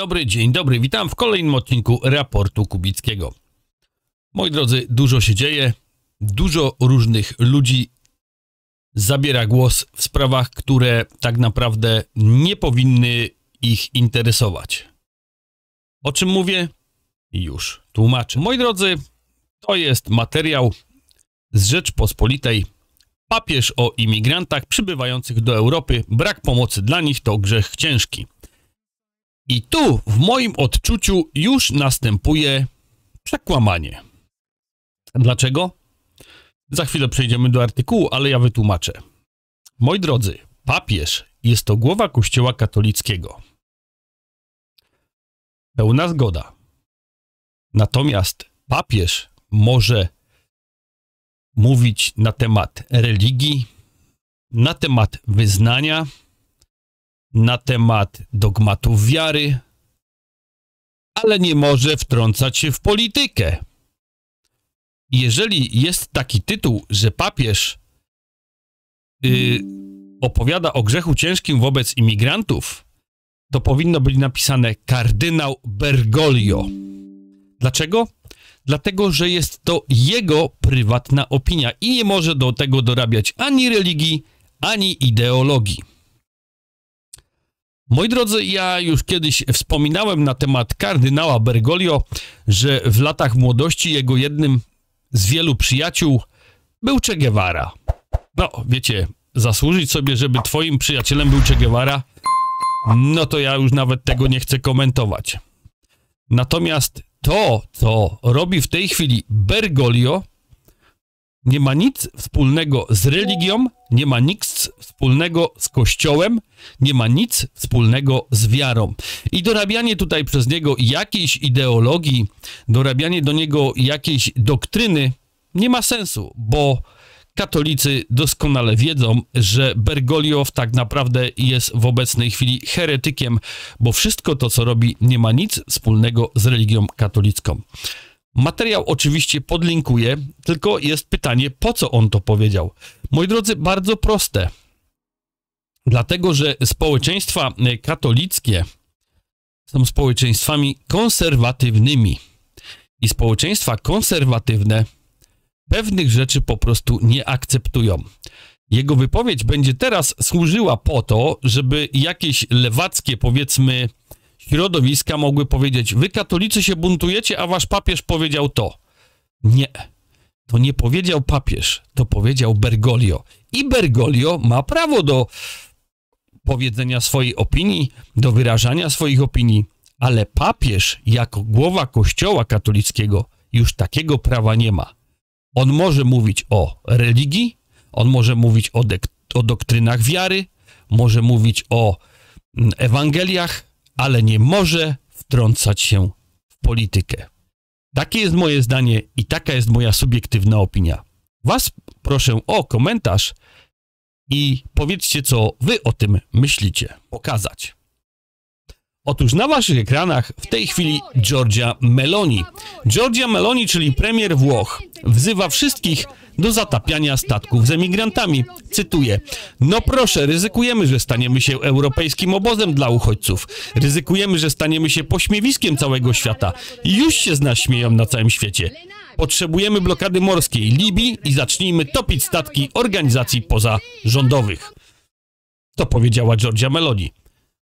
Dobry, dzień dobry. Witam w kolejnym odcinku raportu Kubickiego. Moi drodzy, dużo się dzieje. Dużo różnych ludzi zabiera głos w sprawach, które tak naprawdę nie powinny ich interesować. O czym mówię? Już tłumaczę. Moi drodzy, to jest materiał z Rzeczpospolitej. Papież o imigrantach przybywających do Europy. Brak pomocy dla nich to grzech ciężki. I tu, w moim odczuciu, już następuje przekłamanie. Dlaczego? Za chwilę przejdziemy do artykułu, ale ja wytłumaczę. Moi drodzy, papież jest to głowa Kościoła katolickiego. Pełna zgoda. Natomiast papież może mówić na temat religii, na temat wyznania, na temat dogmatów wiary, ale nie może wtrącać się w politykę. Jeżeli jest taki tytuł, że papież yy, opowiada o grzechu ciężkim wobec imigrantów, to powinno być napisane kardynał Bergoglio. Dlaczego? Dlatego, że jest to jego prywatna opinia i nie może do tego dorabiać ani religii, ani ideologii. Moi drodzy, ja już kiedyś wspominałem na temat kardynała Bergoglio, że w latach młodości jego jednym z wielu przyjaciół był Che Guevara. No, wiecie, zasłużyć sobie, żeby twoim przyjacielem był Che Guevara, no to ja już nawet tego nie chcę komentować. Natomiast to, co robi w tej chwili Bergoglio, nie ma nic wspólnego z religią, nie ma nic wspólnego z kościołem, nie ma nic wspólnego z wiarą. I dorabianie tutaj przez niego jakiejś ideologii, dorabianie do niego jakiejś doktryny nie ma sensu, bo katolicy doskonale wiedzą, że Bergoglio tak naprawdę jest w obecnej chwili heretykiem, bo wszystko to, co robi, nie ma nic wspólnego z religią katolicką. Materiał oczywiście podlinkuję, tylko jest pytanie, po co on to powiedział. Moi drodzy, bardzo proste. Dlatego, że społeczeństwa katolickie są społeczeństwami konserwatywnymi. I społeczeństwa konserwatywne pewnych rzeczy po prostu nie akceptują. Jego wypowiedź będzie teraz służyła po to, żeby jakieś lewackie, powiedzmy, środowiska mogły powiedzieć: Wy, katolicy, się buntujecie, a wasz papież powiedział to. Nie. To nie powiedział papież, to powiedział Bergoglio. I Bergoglio ma prawo do powiedzenia swojej opinii, do wyrażania swoich opinii, ale papież, jako głowa Kościoła katolickiego, już takiego prawa nie ma. On może mówić o religii, on może mówić o, o doktrynach wiary, może mówić o mm, Ewangeliach, ale nie może wtrącać się w politykę. Takie jest moje zdanie i taka jest moja subiektywna opinia. Was proszę o komentarz i powiedzcie, co wy o tym myślicie. Pokazać. Otóż na waszych ekranach w tej chwili Giorgia Meloni. Giorgia Meloni, czyli premier Włoch, wzywa wszystkich do zatapiania statków z emigrantami. Cytuję: No proszę, ryzykujemy, że staniemy się europejskim obozem dla uchodźców. Ryzykujemy, że staniemy się pośmiewiskiem całego świata. Już się z nas śmieją na całym świecie. Potrzebujemy blokady morskiej Libii i zacznijmy topić statki organizacji pozarządowych. To powiedziała Giorgia Meloni.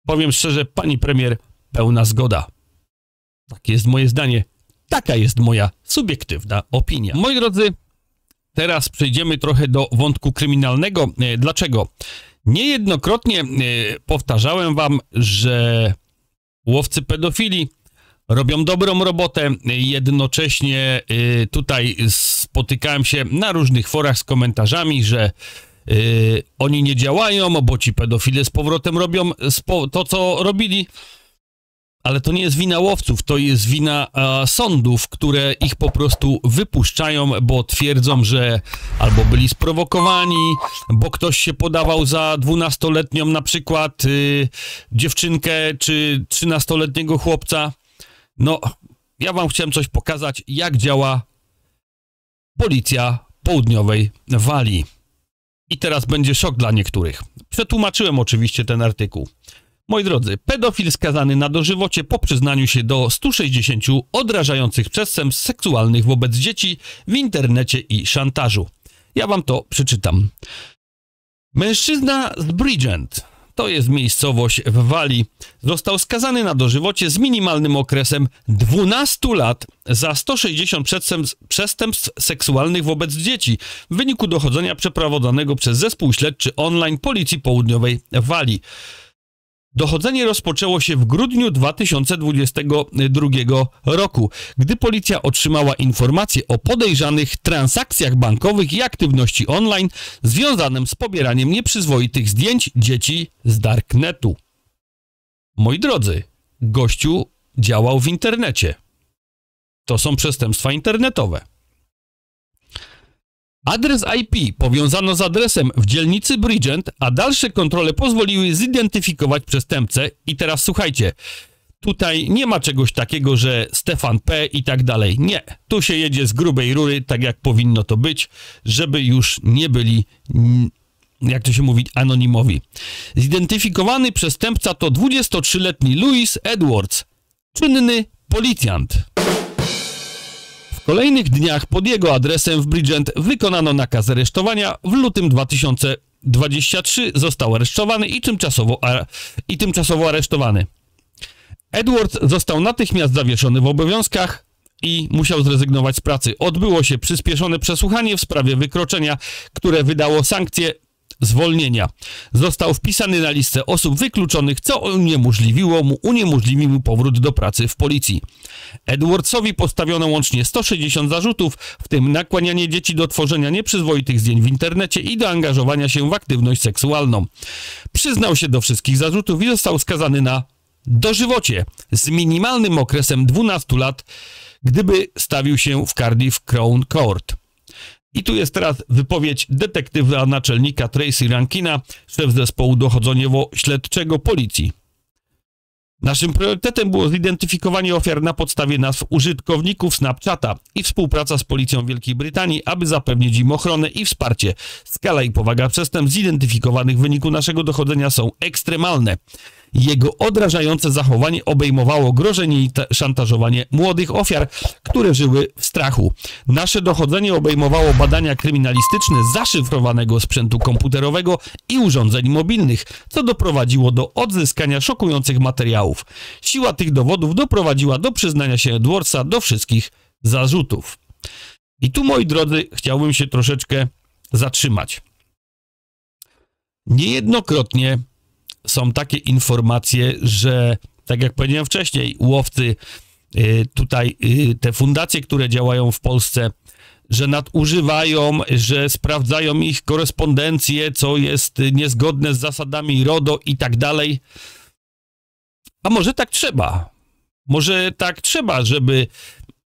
Powiem szczerze, pani premier, pełna zgoda. Takie jest moje zdanie. Taka jest moja subiektywna opinia. Moi drodzy, teraz przejdziemy trochę do wątku kryminalnego. E, dlaczego? Niejednokrotnie e, powtarzałem wam, że łowcy pedofili robią dobrą robotę. Jednocześnie e, tutaj spotykałem się na różnych forach z komentarzami, że Yy, oni nie działają, bo ci pedofile z powrotem robią to, co robili. Ale to nie jest wina łowców, to jest wina a, sądów, które ich po prostu wypuszczają, bo twierdzą, że albo byli sprowokowani, bo ktoś się podawał za dwunastoletnią na przykład y, dziewczynkę czy trzynastoletniego chłopca. No, ja wam chciałem coś pokazać, jak działa policja południowej Walii. I teraz będzie szok dla niektórych. Przetłumaczyłem oczywiście ten artykuł. Moi drodzy, pedofil skazany na dożywocie po przyznaniu się do 160 odrażających przestępstw seksualnych wobec dzieci w internecie i szantażu. Ja wam to przeczytam. Mężczyzna z Bridgend, to jest miejscowość w Walii, został skazany na dożywocie z minimalnym okresem 12 lat za 160 przestępstw, seksualnych wobec dzieci w wyniku dochodzenia przeprowadzonego przez zespół śledczy online Policji Południowej Walii. Dochodzenie rozpoczęło się w grudniu 2022 roku, gdy policja otrzymała informacje o podejrzanych transakcjach bankowych i aktywności online związanym z pobieraniem nieprzyzwoitych zdjęć dzieci z darknetu. Moi drodzy, gościu działał w internecie. To są przestępstwa internetowe. Adres IP powiązano z adresem w dzielnicy Bridgend, a dalsze kontrole pozwoliły zidentyfikować przestępcę. I teraz słuchajcie, tutaj nie ma czegoś takiego, że Stefan P. i tak dalej. Nie, tu się jedzie z grubej rury, tak jak powinno to być, żeby już nie byli jak to się mówi, anonimowi. Zidentyfikowany przestępca to 23-letni Louis Edwards, czynny policjant kolejnych dniach pod jego adresem w Bridgend wykonano nakaz aresztowania. W lutym 2023 został aresztowany i tymczasowo, i tymczasowo aresztowany. Edward został natychmiast zawieszony w obowiązkach i musiał zrezygnować z pracy. Odbyło się przyspieszone przesłuchanie w sprawie wykroczenia, które wydało sankcję zwolnienia. Został wpisany na listę osób wykluczonych, co uniemożliwiło mu, uniemożliwił powrót do pracy w policji. Edwardsowi postawiono łącznie 160 zarzutów, w tym nakłanianie dzieci do tworzenia nieprzyzwoitych zdjęć w internecie i do angażowania się w aktywność seksualną. Przyznał się do wszystkich zarzutów i został skazany na dożywocie z minimalnym okresem 12 lat, gdyby stawił się w Cardiff Crown Court. I tu jest teraz wypowiedź detektywa naczelnika Tracy Rankina, szef zespołu dochodzeniowo-śledczego policji. Naszym priorytetem było zidentyfikowanie ofiar na podstawie nazw użytkowników Snapchata i współpraca z policją Wielkiej Brytanii, aby zapewnić im ochronę i wsparcie. Skala i powaga przestępstw zidentyfikowanych w wyniku naszego dochodzenia są ekstremalne. Jego odrażające zachowanie obejmowało grożenie i szantażowanie młodych ofiar, które żyły w strachu. Nasze dochodzenie obejmowało badania kryminalistyczne zaszyfrowanego sprzętu komputerowego i urządzeń mobilnych, co doprowadziło do odzyskania szokujących materiałów. Siła tych dowodów doprowadziła do przyznania się Edwardsa do wszystkich zarzutów. I tu, moi drodzy, chciałbym się troszeczkę zatrzymać. Niejednokrotnie są takie informacje, że tak jak powiedziałem wcześniej, łowcy y, tutaj, y, te fundacje, które działają w Polsce, że nadużywają, że sprawdzają ich korespondencję, co jest niezgodne z zasadami RODO i tak dalej. A może tak trzeba? Może tak trzeba, żeby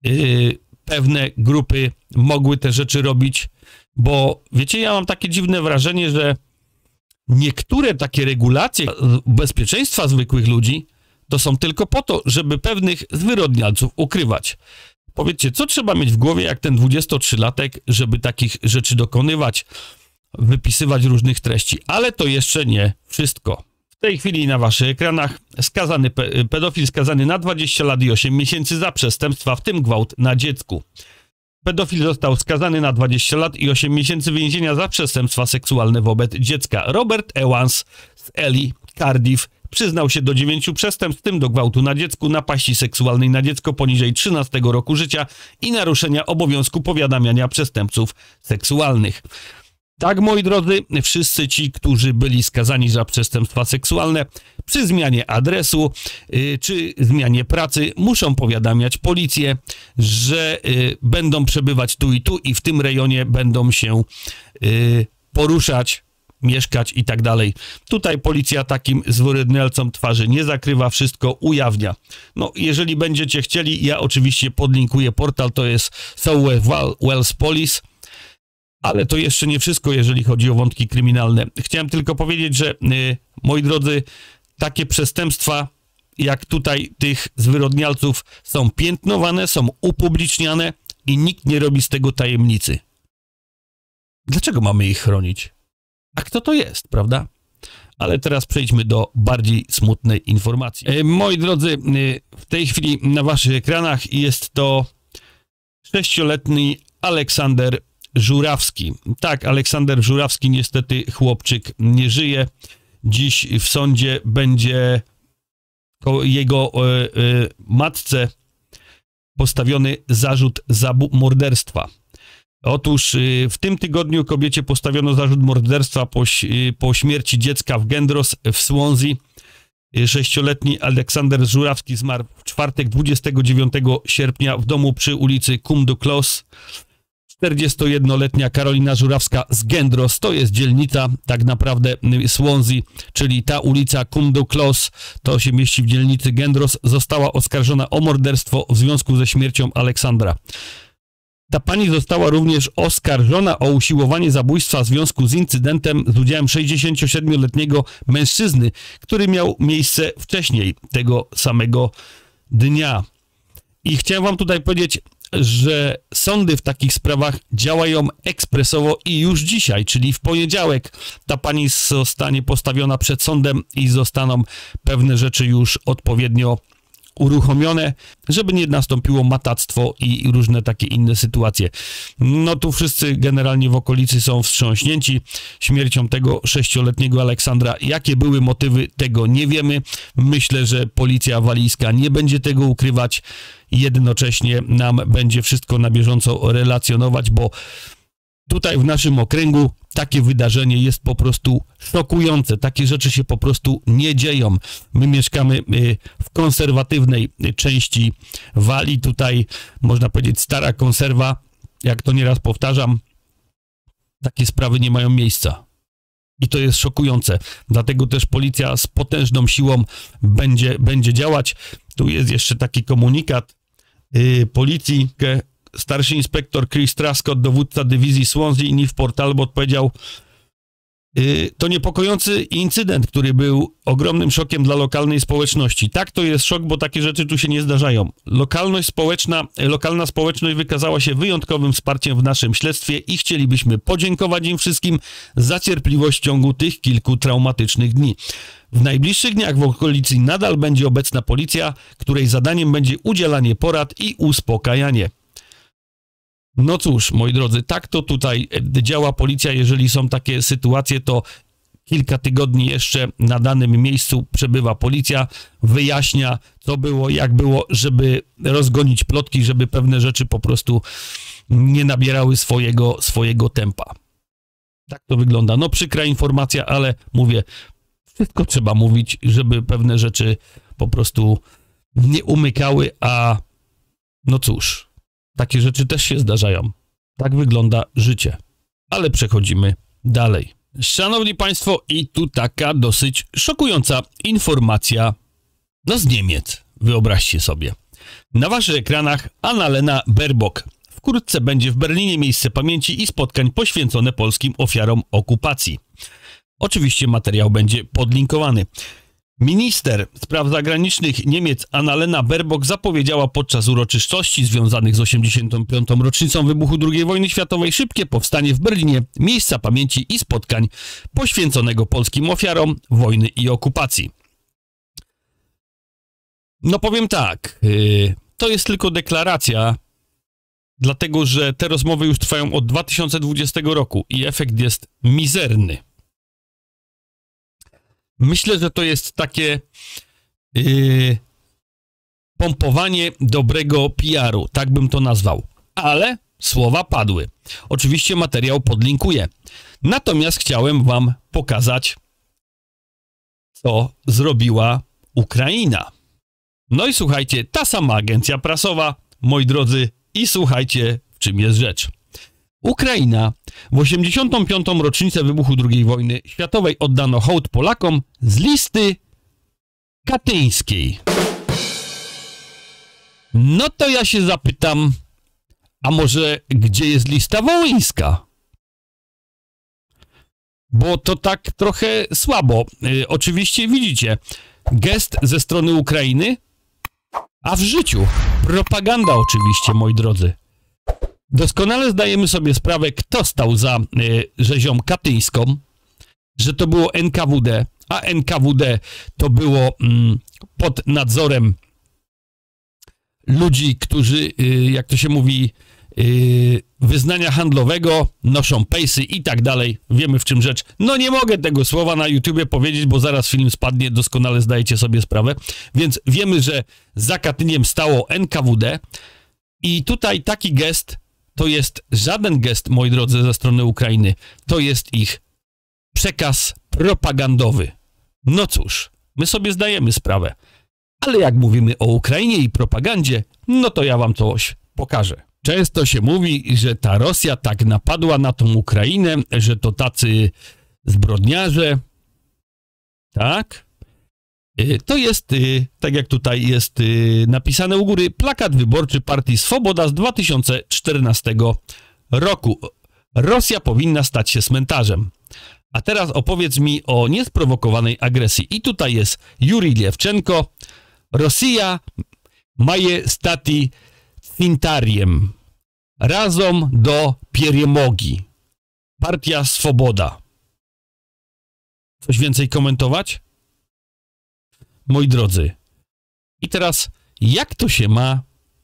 yy, pewne grupy mogły te rzeczy robić, bo wiecie, ja mam takie dziwne wrażenie, że niektóre takie regulacje bezpieczeństwa zwykłych ludzi to są tylko po to, żeby pewnych zwyrodnialców ukrywać. Powiedzcie, co trzeba mieć w głowie, jak ten 23-latek, żeby takich rzeczy dokonywać, wypisywać różnych treści. Ale to jeszcze nie wszystko. Tej chwili na waszych ekranach skazany pedofil skazany na 20 lat i 8 miesięcy za przestępstwa, w tym gwałt na dziecku. Pedofil został skazany na 20 lat i 8 miesięcy więzienia za przestępstwa seksualne wobec dziecka. Robert Evans z Eli, Cardiff, przyznał się do dziewięciu przestępstw, w tym do gwałtu na dziecku, napaści seksualnej na dziecko poniżej 13 roku życia i naruszenia obowiązku powiadamiania przestępców seksualnych. Tak, moi drodzy, wszyscy ci, którzy byli skazani za przestępstwa seksualne, przy zmianie adresu y, czy zmianie pracy muszą powiadamiać policję, że y, będą przebywać tu i tu i w tym rejonie będą się y, poruszać, mieszkać i tak dalej. Tutaj policja takim zwyrodnialcom twarzy nie zakrywa, wszystko ujawnia. No, jeżeli będziecie chcieli, ja oczywiście podlinkuję portal, to jest South Wales Police ale to jeszcze nie wszystko, jeżeli chodzi o wątki kryminalne. Chciałem tylko powiedzieć, że y, moi drodzy, takie przestępstwa jak tutaj tych zwyrodnialców są piętnowane, są upubliczniane i nikt nie robi z tego tajemnicy. Dlaczego mamy ich chronić? A kto to jest, prawda? Ale teraz przejdźmy do bardziej smutnej informacji. E, moi drodzy, e, w tej chwili na waszych ekranach jest to sześcioletni Aleksander Żurawski. Tak, Aleksander Żurawski, niestety chłopczyk nie żyje. Dziś w sądzie będzie jego e, e, matce postawiony zarzut morderstwa. Otóż y, w tym tygodniu kobiecie postawiono zarzut morderstwa po, po śmierci dziecka w Gendros w Swansea. Sześcioletni Aleksander Żurawski zmarł w czwartek 29 sierpnia w domu przy ulicy Cum du Clos. 41-letnia Karolina Żurawska z Gendros, to jest dzielnica tak naprawdę Swansea, czyli ta ulica Cum du Clos, to się mieści w dzielnicy Gendros, została oskarżona o morderstwo w związku ze śmiercią Aleksandra. Ta pani została również oskarżona o usiłowanie zabójstwa w związku z incydentem z udziałem 67-letniego mężczyzny, który miał miejsce wcześniej tego samego dnia. I chciałem wam tutaj powiedzieć, że sądy w takich sprawach działają ekspresowo i już dzisiaj, czyli w poniedziałek, ta pani zostanie postawiona przed sądem i zostaną pewne rzeczy już odpowiednio uruchomione, żeby nie nastąpiło matactwo i różne takie inne sytuacje. No tu wszyscy generalnie w okolicy są wstrząśnięci śmiercią tego sześcioletniego Aleksandra. Jakie były motywy, tego nie wiemy. Myślę, że policja walijska nie będzie tego ukrywać. Jednocześnie nam będzie wszystko na bieżąco relacjonować, bo tutaj w naszym okręgu takie wydarzenie jest po prostu szokujące. Takie rzeczy się po prostu nie dzieją. My mieszkamy y, w konserwatywnej części Walii. Tutaj można powiedzieć stara konserwa. Jak to nieraz powtarzam, takie sprawy nie mają miejsca. I to jest szokujące. Dlatego też policja z potężną siłą będzie, będzie działać. Tu jest jeszcze taki komunikat yy, policji, starszy inspektor Chris Trascott, dowódca dywizji Swansea Portal, bo odpowiedział y, to niepokojący incydent, który był ogromnym szokiem dla lokalnej społeczności. Tak, to jest szok, bo takie rzeczy tu się nie zdarzają. Lokalność społeczna, lokalna społeczność wykazała się wyjątkowym wsparciem w naszym śledztwie i chcielibyśmy podziękować im wszystkim za cierpliwość w ciągu tych kilku traumatycznych dni. W najbliższych dniach w okolicy nadal będzie obecna policja, której zadaniem będzie udzielanie porad i uspokajanie. No cóż, moi drodzy, tak to tutaj e, działa policja. Jeżeli są takie sytuacje, to kilka tygodni jeszcze na danym miejscu przebywa policja, wyjaśnia, co było, jak było, żeby rozgonić plotki, żeby pewne rzeczy po prostu nie nabierały swojego, swojego tempa. Tak to wygląda. No przykra informacja, ale mówię, wszystko trzeba mówić, żeby pewne rzeczy po prostu nie umykały, a no cóż, takie rzeczy też się zdarzają. Tak wygląda życie. Ale przechodzimy dalej. Szanowni Państwo, i tu taka dosyć szokująca informacja no z Niemiec. Wyobraźcie sobie. Na Waszych ekranach Annalena Baerbock. Wkrótce będzie w Berlinie miejsce pamięci i spotkań poświęcone polskim ofiarom okupacji. Oczywiście materiał będzie podlinkowany. Minister spraw zagranicznych Niemiec Annalena Baerbock zapowiedziała podczas uroczystości związanych z 85. rocznicą wybuchu II wojny światowej szybkie powstanie w Berlinie miejsca pamięci i spotkań poświęconego polskim ofiarom wojny i okupacji. No powiem tak, yy, to jest tylko deklaracja, dlatego że te rozmowy już trwają od 2020 roku i efekt jest mizerny. Myślę, że to jest takie yy, pompowanie dobrego PR-u, tak bym to nazwał. Ale słowa padły. Oczywiście materiał podlinkuję. Natomiast chciałem wam pokazać, co zrobiła Ukraina. No i słuchajcie, ta sama agencja prasowa, moi drodzy, i słuchajcie, w czym jest rzecz. Ukraina w 85. rocznicę wybuchu II wojny światowej oddano hołd Polakom z listy katyńskiej. No to ja się zapytam, a może gdzie jest lista wołyńska? Bo to tak trochę słabo. Yy, oczywiście widzicie, gest ze strony Ukrainy, a w życiu propaganda oczywiście, moi drodzy. Doskonale zdajemy sobie sprawę, kto stał za y, rzezią katyńską. że to było NKWD, a NKWD to było mm, pod nadzorem ludzi, którzy, y, jak to się mówi, y, wyznania handlowego, noszą pejsy i tak dalej. Wiemy w czym rzecz. No nie mogę tego słowa na YouTubie powiedzieć, bo zaraz film spadnie, doskonale zdajecie sobie sprawę. Więc wiemy, że za Katyniem stało NKWD i tutaj taki gest to jest żaden gest, moi drodzy, ze strony Ukrainy. To jest ich przekaz propagandowy. No cóż, my sobie zdajemy sprawę. Ale jak mówimy o Ukrainie i propagandzie, no to ja wam coś pokażę. Często się mówi, że ta Rosja tak napadła na tą Ukrainę, że to tacy zbrodniarze. Tak? Y, to jest, y, tak jak tutaj jest y, napisane u góry, plakat wyborczy partii Swoboda z 2014 roku. Rosja powinna stać się cmentarzem. A teraz opowiedz mi o niesprowokowanej agresji. I tutaj jest Juri Liewczenko. Rosja maje stati cintariem. Razem do pieriemogi. Partia Swoboda. Coś więcej komentować? Moi drodzy. I teraz, jak to się ma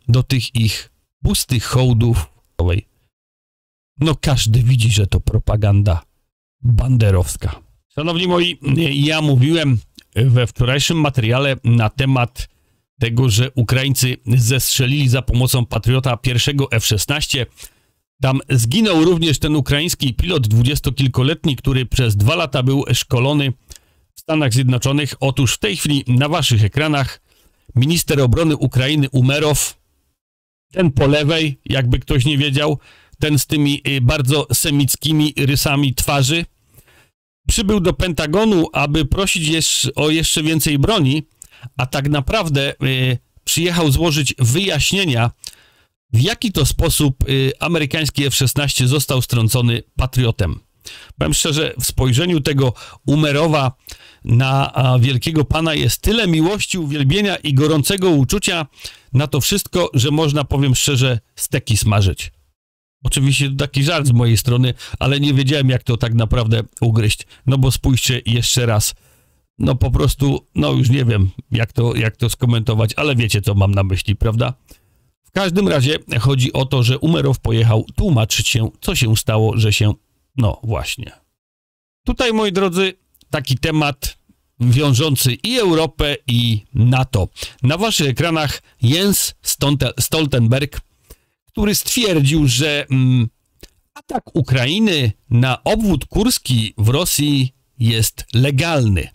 do tych ich pustych hołdów? No każdy widzi, że to propaganda banderowska. Szanowni moi, ja mówiłem we wczorajszym materiale na temat tego, że Ukraińcy zestrzelili za pomocą Patriota pierwszego F-16. Tam zginął również ten ukraiński pilot dwudziestokilkoletni, który przez dwa lata był szkolony w Stanach Zjednoczonych. Otóż w tej chwili na waszych ekranach minister obrony Ukrainy Umerow, ten po lewej, jakby ktoś nie wiedział, ten z tymi y, bardzo semickimi rysami twarzy, przybył do Pentagonu, aby prosić o jeszcze więcej broni, a tak naprawdę y, przyjechał złożyć wyjaśnienia, w jaki to sposób y, amerykański F-16 został strącony patriotem. Powiem szczerze, w spojrzeniu tego Umerowa na wielkiego pana jest tyle miłości, uwielbienia i gorącego uczucia na to wszystko, że można, powiem szczerze, steki smażyć. Oczywiście taki żart z mojej strony, ale nie wiedziałem, jak to tak naprawdę ugryźć. No bo spójrzcie jeszcze raz. No po prostu, no już nie wiem, jak to, jak to skomentować, ale wiecie, co mam na myśli, prawda? W każdym razie chodzi o to, że Umerow pojechał tłumaczyć się, co się stało, że się... No właśnie. Tutaj, moi drodzy, taki temat wiążący i Europę, i NATO. Na waszych ekranach Jens Stoltenberg który stwierdził, że mm, atak Ukrainy na obwód kurski w Rosji jest legalny.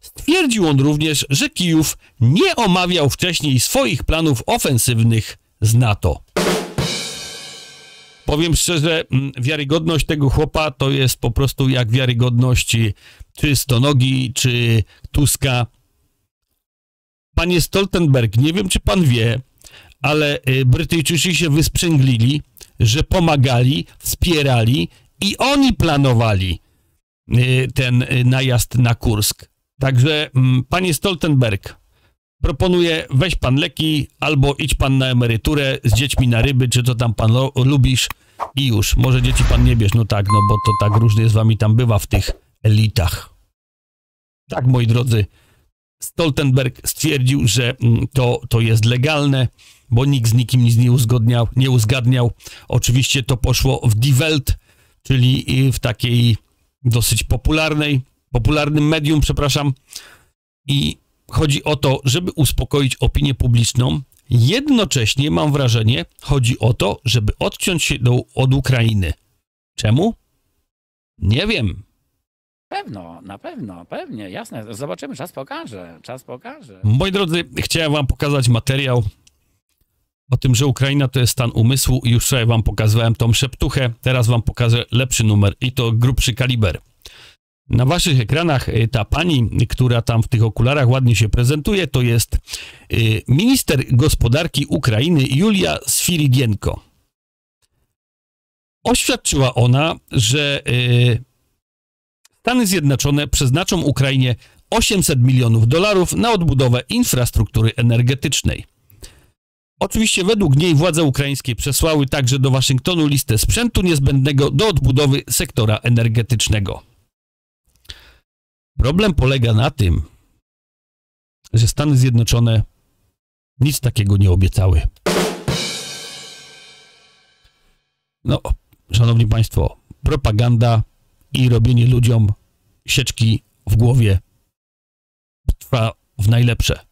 Stwierdził on również, że Kijów nie omawiał wcześniej swoich planów ofensywnych z NATO. Powiem szczerze, mm, wiarygodność tego chłopa to jest po prostu jak wiarygodność czy Stonogi, czy Tuska. Panie Stoltenberg, nie wiem, czy pan wie, ale y, Brytyjczycy się wysprzęglili, że pomagali, wspierali i oni planowali y, ten y, najazd na Kursk. Także, mm, panie Stoltenberg, proponuję, weź pan leki albo idź pan na emeryturę z dziećmi na ryby, czy co tam pan lubisz i już. Może dzieci pan nie bierz, no tak, no bo to tak różnie z wami tam bywa w tych elitach. Tak, moi drodzy, Stoltenberg stwierdził, że mm, to, to jest legalne, bo nikt z nikim nic nie uzgodniał, nie uzgadniał. Oczywiście to poszło w Die Welt, czyli w takiej dosyć popularnej, popularnym medium, przepraszam. I chodzi o to, żeby uspokoić opinię publiczną. Jednocześnie mam wrażenie, chodzi o to, żeby odciąć się do, od Ukrainy. Czemu? Nie wiem. Pewno, na pewno, pewnie, jasne. Zobaczymy, czas pokaże, czas pokaże. Moi drodzy, chciałem wam pokazać materiał o tym, że Ukraina to jest stan umysłu. Już wczoraj wam pokazywałem tą szeptuchę, teraz wam pokażę lepszy numer i to grubszy kaliber. Na waszych ekranach y, ta pani, która tam w tych okularach ładnie się prezentuje, to jest y, minister gospodarki Ukrainy Julia Sfiridienko. Oświadczyła ona, że y, Stany Zjednoczone przeznaczą Ukrainie 800 milionów dolarów na odbudowę infrastruktury energetycznej. Oczywiście według niej władze ukraińskie przesłały także do Waszyngtonu listę sprzętu niezbędnego do odbudowy sektora energetycznego. Problem polega na tym, że Stany Zjednoczone nic takiego nie obiecały. No, szanowni państwo, propaganda i robienie ludziom sieczki w głowie trwa w najlepsze.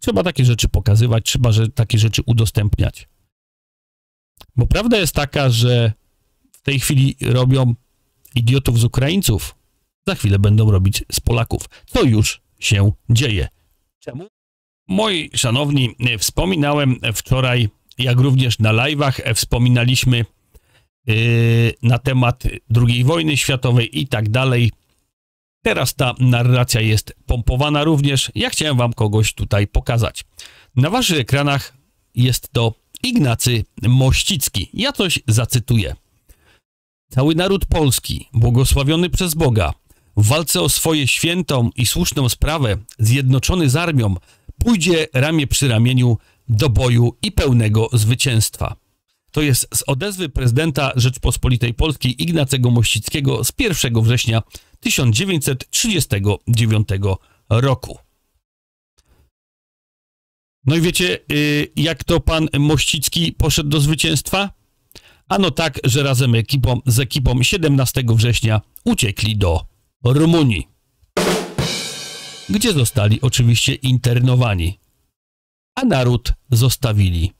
Trzeba takie rzeczy pokazywać, trzeba że takie rzeczy udostępniać. Bo prawda jest taka, że w tej chwili robią idiotów z Ukraińców, za chwilę będą robić z Polaków. Co już się dzieje. Czemu? Moi szanowni, wspominałem wczoraj, jak również na live'ach, wspominaliśmy yy, na temat II wojny światowej i tak dalej. Teraz ta narracja jest pompowana również. Ja chciałem wam kogoś tutaj pokazać. Na waszych ekranach jest to Ignacy Mościcki. Ja coś zacytuję. Cały naród polski, błogosławiony przez Boga, w walce o swoje świętą i słuszną sprawę, zjednoczony z armią, pójdzie ramię przy ramieniu do boju i pełnego zwycięstwa. To jest z odezwy prezydenta Rzeczpospolitej Polskiej Ignacego Mościckiego z 1 września 1939 roku. No i wiecie, y, jak to pan Mościcki poszedł do zwycięstwa? Ano tak, że razem ekipą, z ekipą 17 września uciekli do Rumunii, gdzie zostali oczywiście internowani, a naród zostawili.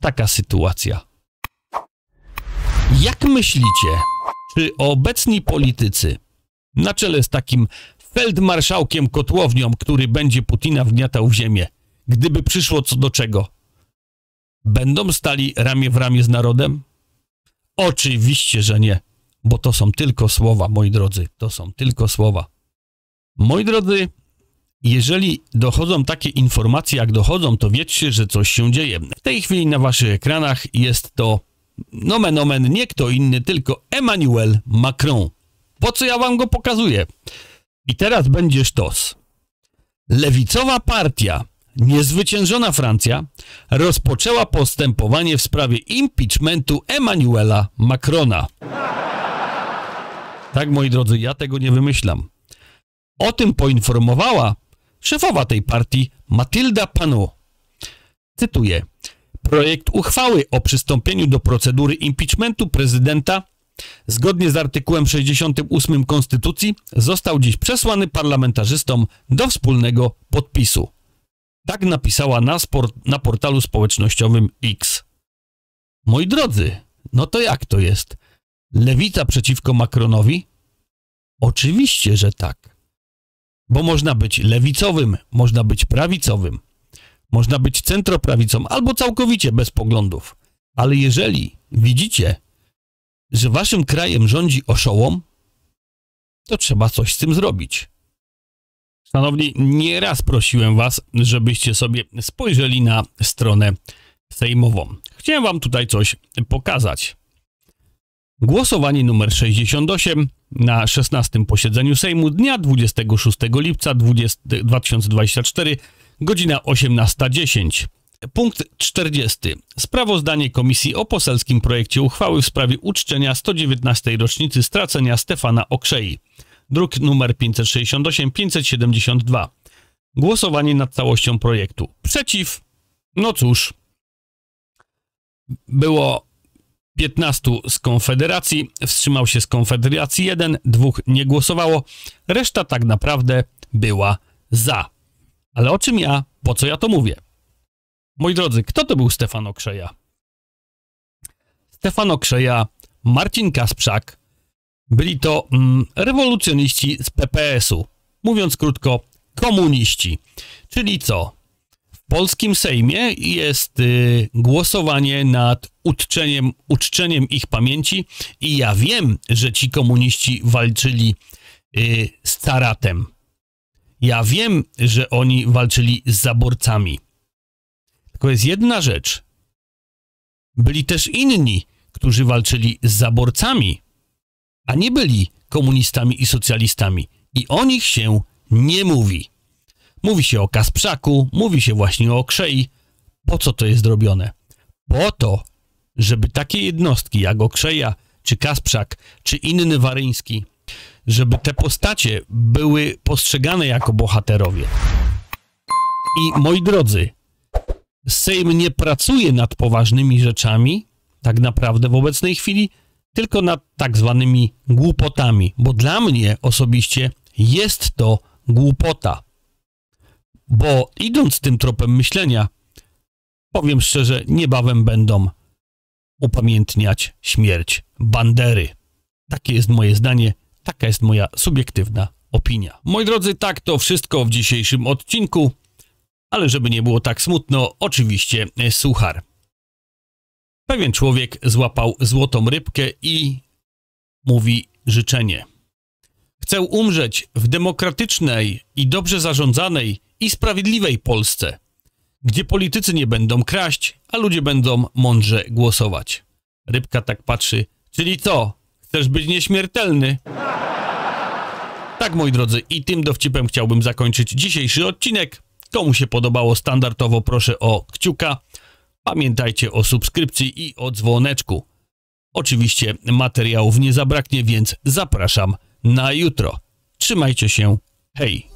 Taka sytuacja. Jak myślicie, czy obecni politycy, na czele z takim feldmarszałkiem Kotłownią, który będzie Putina wgniatał w ziemię, gdyby przyszło co do czego, będą stali ramię w ramię z narodem? Oczywiście, że nie, bo to są tylko słowa, moi drodzy, to są tylko słowa. Moi drodzy, jeżeli dochodzą takie informacje, jak dochodzą, to wiecie, że coś się dzieje. W tej chwili na waszych ekranach jest to nomen omen nie kto inny, tylko Emmanuel Macron. Po co ja wam go pokazuję? I teraz będzie sztos. Lewicowa partia, niezwyciężona Francja, rozpoczęła postępowanie w sprawie impeachmentu Emmanuela Macrona. Tak, moi drodzy, ja tego nie wymyślam. O tym poinformowała szefowa tej partii Matylda Panu. Cytuję. Projekt uchwały o przystąpieniu do procedury impeachmentu prezydenta zgodnie z artykułem 68 Konstytucji został dziś przesłany parlamentarzystom do wspólnego podpisu. Tak napisała na, na portalu społecznościowym X. Moi drodzy, no to jak to jest? Lewica przeciwko Macronowi? Oczywiście, że tak. Bo można być lewicowym, można być prawicowym, można być centroprawicą albo całkowicie bez poglądów. Ale jeżeli widzicie, że waszym krajem rządzi oszołom, to trzeba coś z tym zrobić. Szanowni, nieraz prosiłem was, żebyście sobie spojrzeli na stronę sejmową. Chciałem wam tutaj coś pokazać. Głosowanie numer 68 na 16 posiedzeniu Sejmu dnia 26 lipca 20, 2024, godzina 18.10. Punkt 40. Sprawozdanie Komisji o poselskim projekcie uchwały w sprawie uczczenia 119. rocznicy stracenia Stefana Okrzei. Druk numer 568-572. Głosowanie nad całością projektu. Przeciw. No cóż. Było 15 z Konfederacji, wstrzymał się z Konfederacji jeden, dwóch nie głosowało, reszta tak naprawdę była za. Ale o czym ja, po co ja to mówię? Moi drodzy, kto to był Stefan Okrzeja? Stefan Okrzeja, Marcin Kasprzak, byli to mm, rewolucjoniści z PPS-u. Mówiąc krótko, komuniści. Czyli co? Polskim Sejmie jest y, głosowanie nad uczczeniem, uczczeniem ich pamięci i ja wiem, że ci komuniści walczyli y, z caratem. Ja wiem, że oni walczyli z zaborcami. Tylko jest jedna rzecz. Byli też inni, którzy walczyli z zaborcami, a nie byli komunistami i socjalistami. I o nich się nie mówi. Mówi się o Kasprzaku, mówi się właśnie o Okrzei. Po co to jest robione? Po to, żeby takie jednostki jak Okrzeja, czy Kasprzak, czy inny Waryński żeby te postacie były postrzegane jako bohaterowie. I moi drodzy, Sejm nie pracuje nad poważnymi rzeczami, tak naprawdę w obecnej chwili, tylko nad tak zwanymi głupotami, bo dla mnie osobiście jest to głupota. Bo idąc tym tropem myślenia, powiem szczerze, niebawem będą upamiętniać śmierć Bandery. Takie jest moje zdanie, taka jest moja subiektywna opinia. Moi drodzy, tak to wszystko w dzisiejszym odcinku, ale żeby nie było tak smutno, oczywiście suchar. Pewien człowiek złapał złotą rybkę i mówi życzenie. Chcę umrzeć w demokratycznej i dobrze zarządzanej i sprawiedliwej Polsce, gdzie politycy nie będą kraść, a ludzie będą mądrze głosować. Rybka tak patrzy, czyli co? Chcesz być nieśmiertelny? Tak, moi drodzy, i tym dowcipem chciałbym zakończyć dzisiejszy odcinek. Komu się podobało standardowo, proszę o kciuka. Pamiętajcie o subskrypcji i o dzwoneczku. Oczywiście materiałów nie zabraknie, więc zapraszam na jutro. Trzymajcie się. Hej!